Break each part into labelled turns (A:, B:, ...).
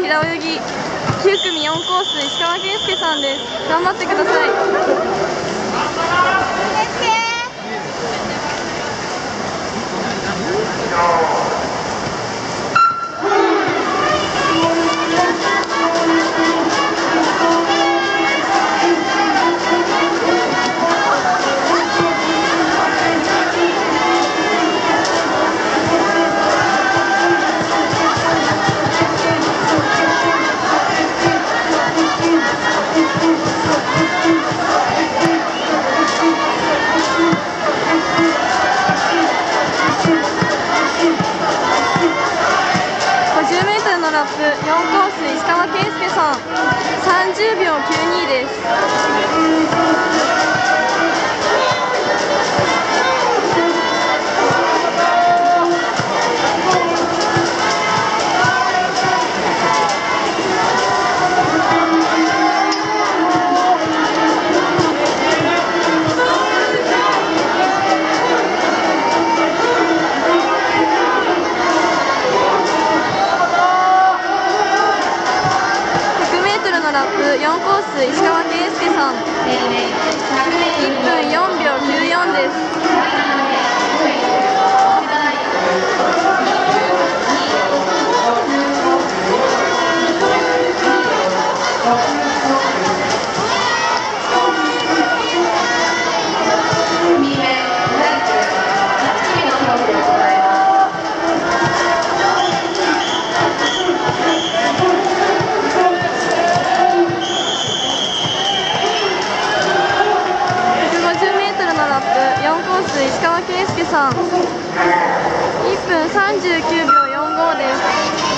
A: 平泳ぎ9組4コース石川健介さんです。頑張ってください。さん30秒92です。ラップ4コース石川健介さん。1分4秒94です。さん。1分39秒45です。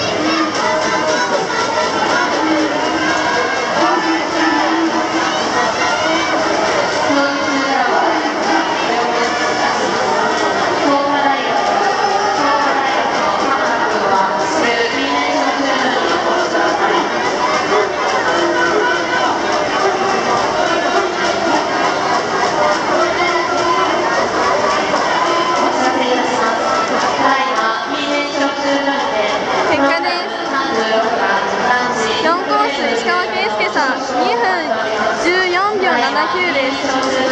A: 2分14秒79です。